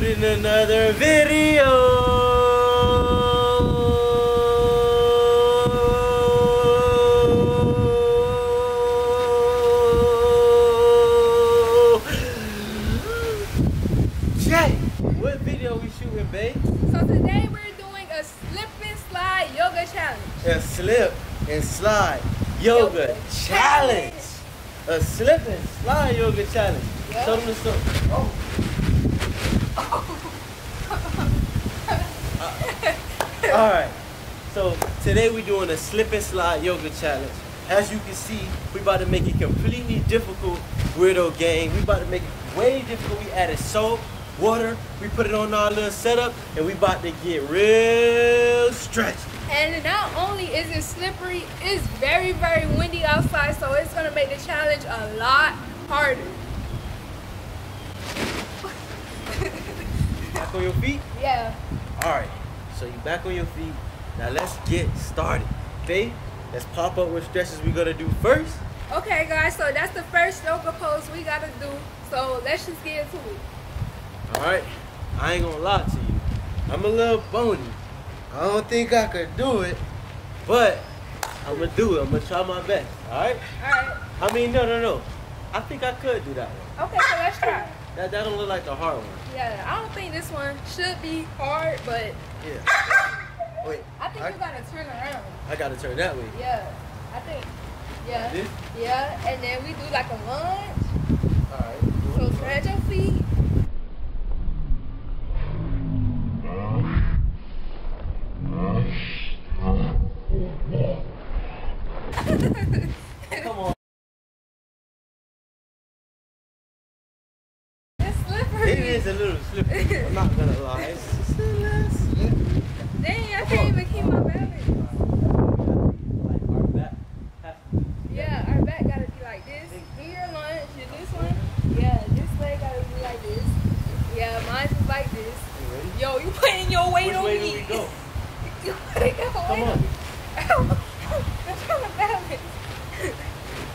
shooting another video. Jay, what video we shooting, babe? So today we're doing a slip and slide yoga challenge. A slip and slide yoga Yoga challenge. A slip and slide yoga challenge. Show them the. Oh. Uh, all right. So today we're doing a slip and slide yoga challenge. As you can see, we about to make it completely difficult weirdo game. We about to make it way difficult. We added soap, water. We put it on our little setup, and we about to get real stretched. And not only is it slippery, it's very, very windy outside, so it's gonna make the challenge a lot harder. Back on your feet. Yeah. All right, so you back on your feet. Now let's get started. Babe, let's pop up with stretches we gonna do first. Okay, guys, so that's the first yoga pose we gotta do. So let's just get into it. All right, I ain't gonna lie to you. I'm a little bony. I don't think I could do it, but I'm gonna do it. I'm gonna try my best. All right. Alright. I mean, no, no, no. I think I could do that one. Okay, so let's try. That that don't look like the hard one. Yeah, I don't think this one should be hard, but Yeah. Wait. I think I, you gotta turn around. I gotta turn that way. Yeah. I think. Yeah. This? Yeah, and then we do like a lunge. All right. So spread your feet. I'm not gonna lie. Dang, I can't even keep my balance. Yeah, our back gotta be like this. Do your lunge. Do this one. Yeah, this leg gotta be like this. Yeah, mine's like this. Yo, you putting your weight on me. putting your Come weight on. me.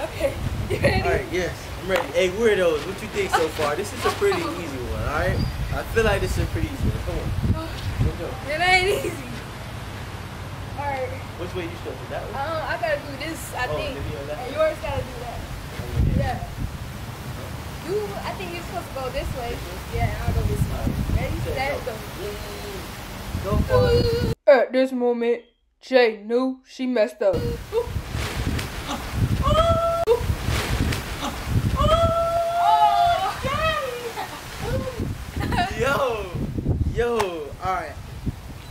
Okay, you ready? All right, yes, I'm ready. Hey, weirdos, what you think so far? This is a pretty easy one, all right? I feel like this is pretty easy. Come on, let's go. It ain't easy. Alright, Which way you supposed to? That way? um, I gotta do this, I Oh, think. maybe your left And yours gotta do that. Oh, Yeah. You, I think you're supposed to go this way. Yeah, I'll go this way. Ready, set, go. go. Go for it. At this moment, Jay knew she messed up.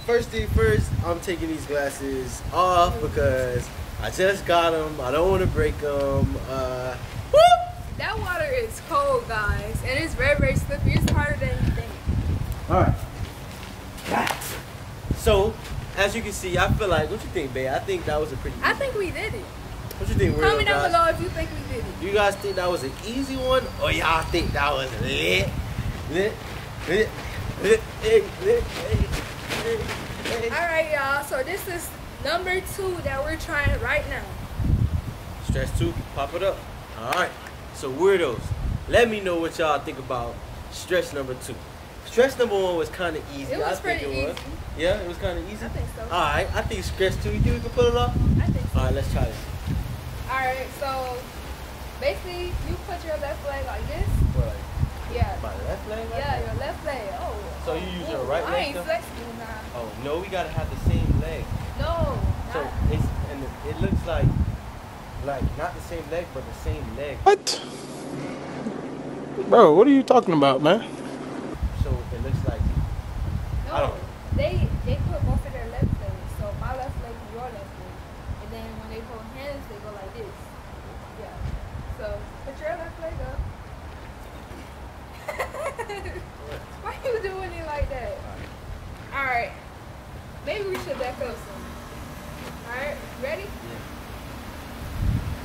first thing first, I'm taking these glasses off because I just got them. I don't want to break them. Uh, that water is cold, guys, and it's very, very slippery. It's harder than you think. All right. So, as you can see, I feel like, what you think, babe? I think that was a pretty I think we did it. What you think, Comment down guys? below if you think we did it. You guys think that was an easy one, or y'all think that was lit, lit, lit, lit, lit, lit, lit. All right, y'all. So this is number two that we're trying right now. Stretch two, pop it up. All right. So weirdos, let me know what y'all think about stretch number two. Stretch number one was kind of easy. It was I think pretty it was. easy. Yeah, it was kind of easy. I think so. All right. I think stretch two. You think we can pull it off? I think so. All right. Let's try this. All right. So basically, you put your left leg like this. What, like Yeah. my left leg? Yeah, your left leg. Oh. So you use your right I leg ain't though? flexible now. Oh no, we gotta have the same leg. No. So not- it's and it looks like like not the same leg, but the same leg. What? Bro, what are you talking about, man? So it looks like No, I don't- they they put both of their left legs. So my left leg is your left leg, and then when they hold hands, they go like this. Yeah. So put your left leg up. You doing it like that? All right. Maybe we should back up some. All right. Ready?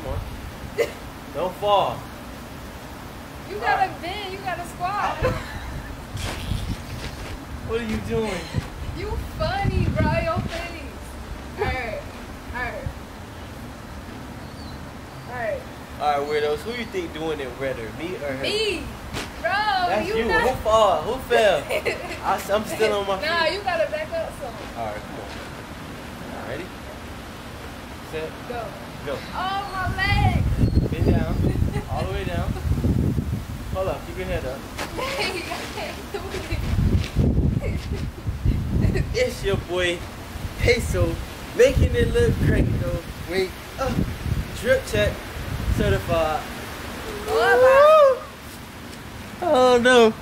come on. Don't fall. You gotta bend. You gotta squat. What are you doing? you funny, bro. Your face. All right. All right. All right. Alright, weirdos, who you think doing it better, me or her? Me. Bro, That's you you. not. Who fall? Who fell? I, am still on my feet. Nah, you gotta back up some. All right, come on. All ready? Set. Go. Go. Oh, my leg. Bend down. All the way down. Hold up. Keep your head up. It's your boy Peso making it look crazy though. Wait, uh, drip check certified. Oh no.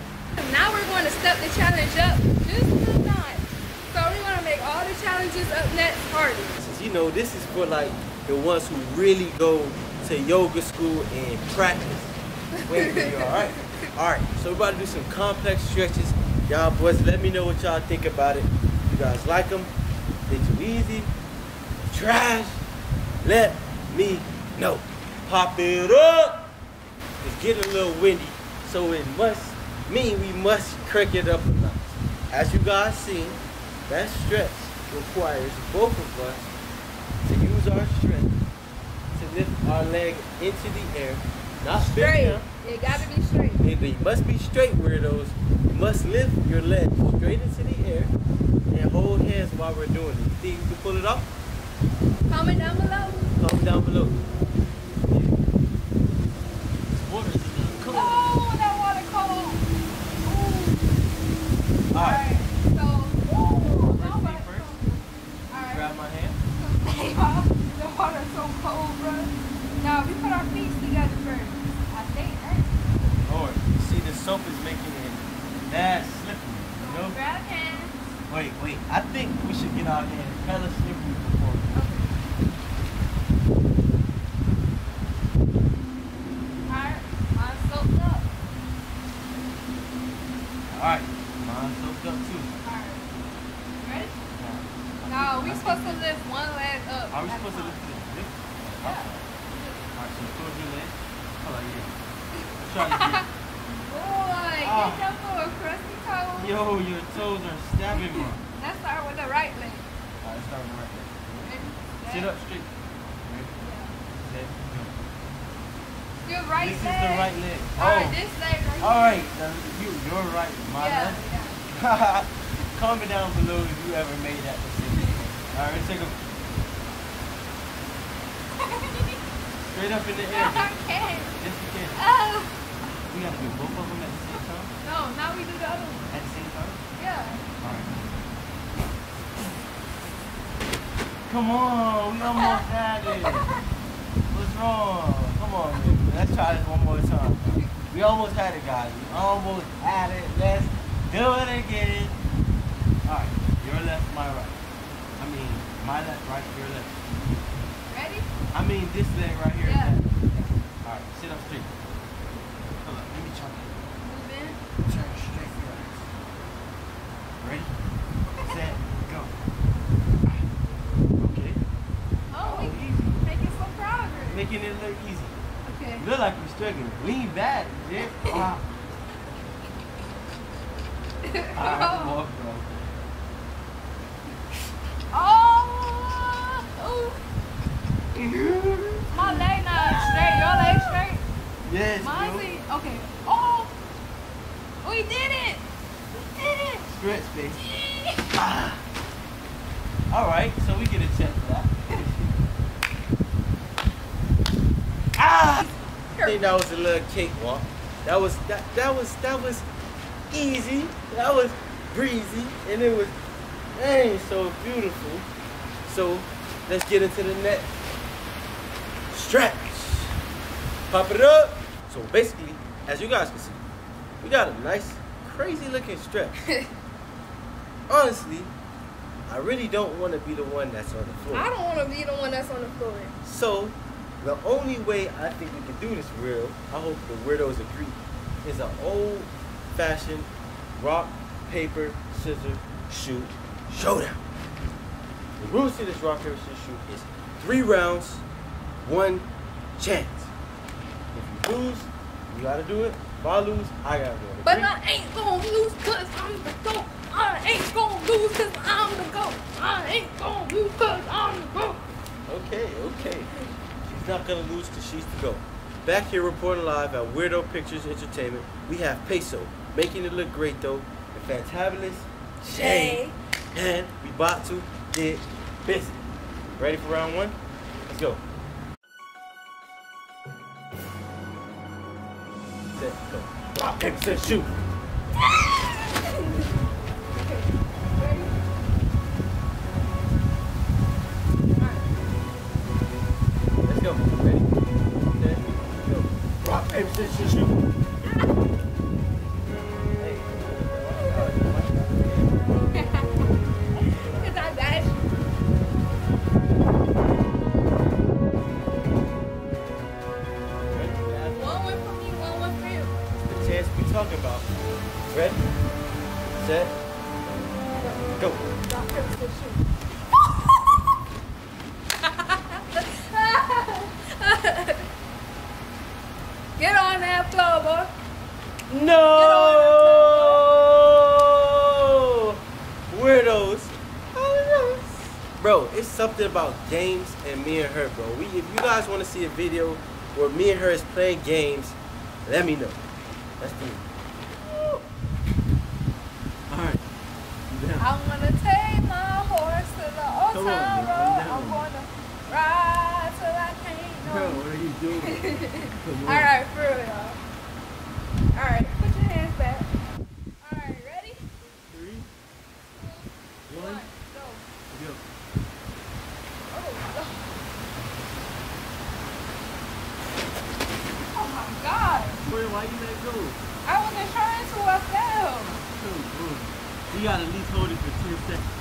Now we're going to step the challenge up just a notch. So we want to make all the challenges up next harder. Since you know this is for like the ones who really go to yoga school and practice. Wait, wait, all right. All right, so we're about to do some complex stretches. Y'all boys, let me know what y'all think about it. You guys like them? They too easy? Trash? Let me know. Pop it up. It's getting a little windy, so it must mean we must crank it up a notch. As you guys see, that stretch requires both of us to use our strength to lift our leg into the air, not Straight. down. It got to be straight. It, they must be straight, weirdos. You must lift your leg straight into the air and hold hands while we're doing it. You think you can pull it off? Comment down below. Comment down below. Water's in the cool. Oh, that water cold. Ooh. All right. So, ooh, First that thing water first. cold. All right. Grab my hand. the water's so cold, bro. Now, we put our feet together first. I think, right? Lord, you see the soap is making it that slippery. You know? Grab hands. Wait, wait. I think we should get our hands hella slippery before. Alright, mine's soaked up. All right. Mine's soaked up too. Alright. Ready? Now, No, we I supposed think- to lift one leg up. Are we at a supposed to time. lift it? Lift? Yeah. Alright, so close your leg. Hold on, yeah. I'm trying to get. Boy, Ah. get your little crusty toes. Yo, your toes are stabbing me. Let's start with the right leg. Alright, let's start with the right leg. Ready? Sit Set. up straight. Ready? Yeah. Set. Go. Your right this leg. is the right leg. Alright, Oh. this leg right. Alright, now you, you're right. My yeah, left. yeah. Comment down below if you ever made that mistake. Alright, let's take them straight up in the air. I can't. Yes, you can. Oh. We have to do both of them at the same time. No, now we do the other one. At the same time. Yeah. Alright. Come on, we almost had it. What's wrong? Come on, man. Let's try this one more time. We almost had it, guys. We almost had it. Let's do it again. Alright, your left, my right. I mean, my left, right, your left. Ready? I mean, this leg right here. Yeah. Alright, sit up straight. Hold up, let me try. Move in. Turn straight for your eyes. Ready? Set, go. Okay. Oh, we easy. making some progress. Making it look easy. Okay. Like. Lean back, bro. Oh, oh. My leg not straight. Your leg straight. Yes, okay. Oh, we did it. We did it. Stretch, baby. Ah. Alright, so we get a check for that. ah! I think that was a little cakewalk. That was that that was that was easy. That was breezy, and it was dang so beautiful. So let's get into the next stretch. Pop it up. So basically, as you guys can see, we got a nice, crazy looking stretch. Honestly, I really don't want to be the one that's on the floor. I don't want to be the one that's on the floor. So, the only way I think we can do this real, I hope the weirdos agree, is an old fashioned rock, paper, scissors, shoot showdown. The rules to this rock, paper, scissors, shoot is three rounds, one chance. If you lose, you gotta do it. If I lose, I gotta do it. But Agree? I ain't gonna lose cause I'm the GOAT. I ain't gonna lose cause I'm the GOAT. I ain't gonna lose cause I'm the GOAT. Okay, okay. She's not gonna lose because she's the GOAT. Back here reporting live at Weirdo Pictures Entertainment, we have Peso, making it look great though, and Fantabulous Jay. And we about to get busy. Ready for round one? Let's go. Set, go. Rock, paper, scissors, shoot. Rock, paper, something about games and me and her, bro. We, if you guys want to see a video where me and her is playing games, let me know. Let's do it. Alright. I'm gonna take my horse to the old Come on, town man, road. calm I'm gonna ride till I can't no Bro, what are you doing? Come on. Alright, for real, y'all. Alright, put your hands back. Alright, ready? Three, One, one, go. go. Oh, go. Oh my god. Wait, why you let go? I wasn't trying to, I fell. Boom, boom. You gotta at least hold it for 10 seconds.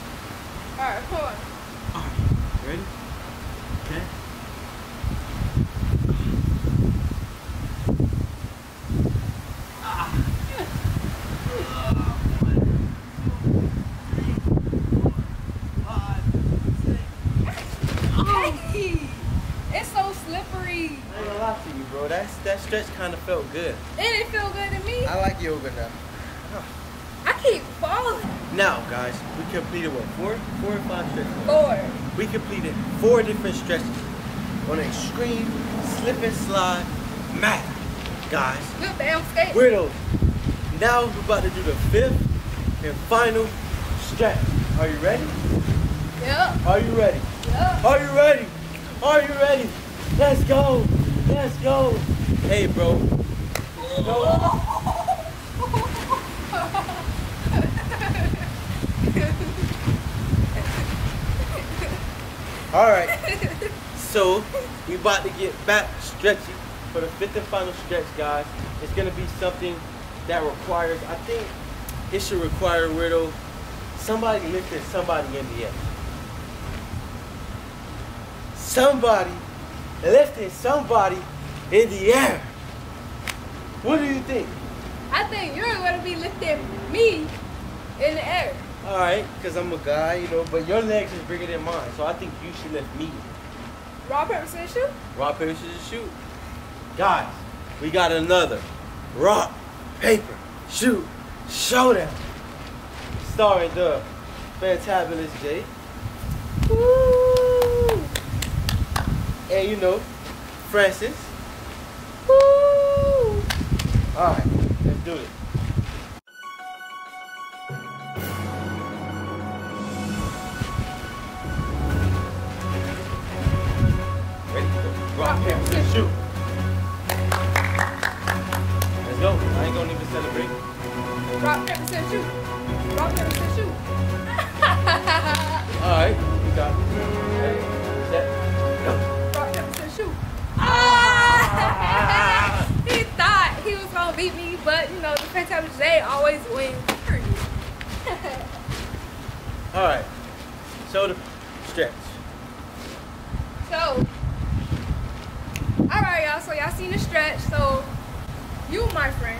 Alright, come on. Alright, ready? Okay. Hey, it's so slippery. I ain't gonna lie to you, bro. That's, that stretch kind of felt good. It didn't feel good to me. I like yoga now. I keep falling. Now, guys, we completed what? Four? Four or five stretches? Bored. We completed four different stretches on an extreme slip and slide mat, guys. Good damn skate. Weirdos. Now we're about to do the fifth and final stretch. Are you ready? Yeah. Are you ready? Yep. Are you ready? Are you ready? Let's go. Let's go. Hey, bro. No. All right. So we about to get back stretchy for the fifth and final stretch, guys. It's gonna be something that requires. I think it should require Riddle, somebody lifting somebody in the air. Somebody lifting somebody in the air. What do you think? I think you're gonna be lifting me in the air. All right, because I'm a guy, you know, but your legs is bigger than mine, so I think you should lift me. Rock, paper, scissors, shoot. Rock, paper, scissors, shoot. Guys, we got another rock, paper, shoot, showdown. Starring the fantabulous Jay. Woo! And you know, Francis. Woo! Alright, let's do it. Ready? Go. Rock, paper, scissors, shoot. Let's go. I ain't gonna even celebrate. Rock, paper, scissors, shoot. Rock, paper, Fantabulous Jay always wins. Period. Alright. Shoulder stretch. So, alright, y'all. So, y'all seen the stretch. So, you, my friend,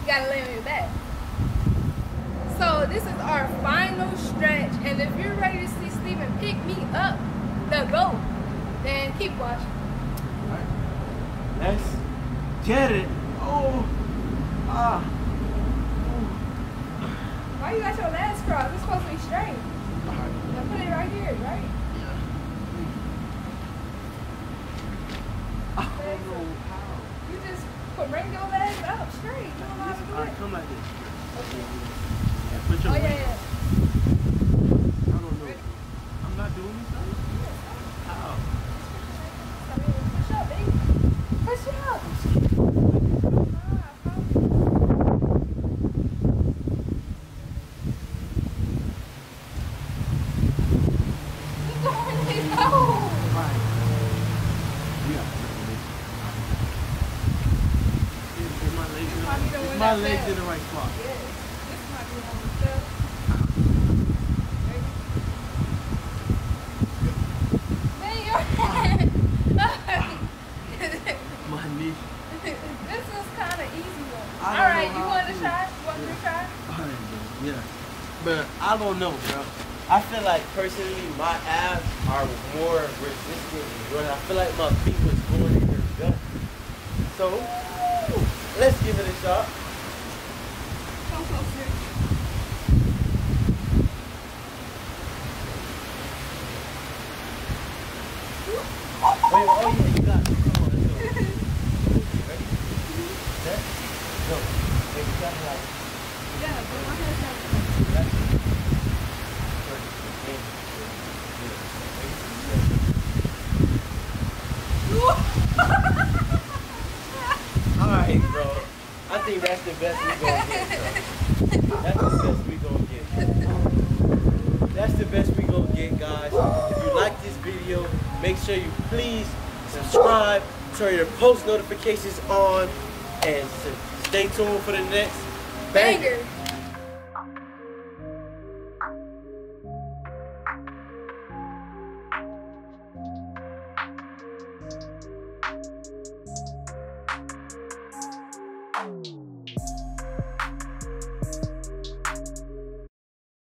you gotta lay on your back. So, this is our final stretch. And if you're ready to see Steven pick me up, the GOAT, then keep watching. Alright. Let's get it. Oh. Ah. Why you got your legs crossed? It's supposed to be straight. Now, put it right here, right? Yeah. There Okay, don't know how. You just put bring your legs up straight. You don't know how to do it. come like this. Okay. Yeah, put your Oh yeah, yeah. I don't know. I'm not doing this. son. How? I mean, push up, baby. Push up. Keep going, keep going. Right. Yeah. Is, is my legs in the Might be the right, is one my legs in the right spot? This might be one of the stuff. Man, your head. My knee. this is kind of easy don't All right, you want to try? You want me to Yeah. try? Alright, bro. Yeah. But I don't know, bro. I feel like personally my abs are more resistant than yours. I feel like my feet was going in your gut. So let's give it a shot. Alright, bro. I think that's the best we're gonna get, bro. That's the best we gonna get. That's the best we gonna get, guys. If you like this video, make sure you please subscribe, turn your post notifications on, and stay tuned for the next banger. Banger.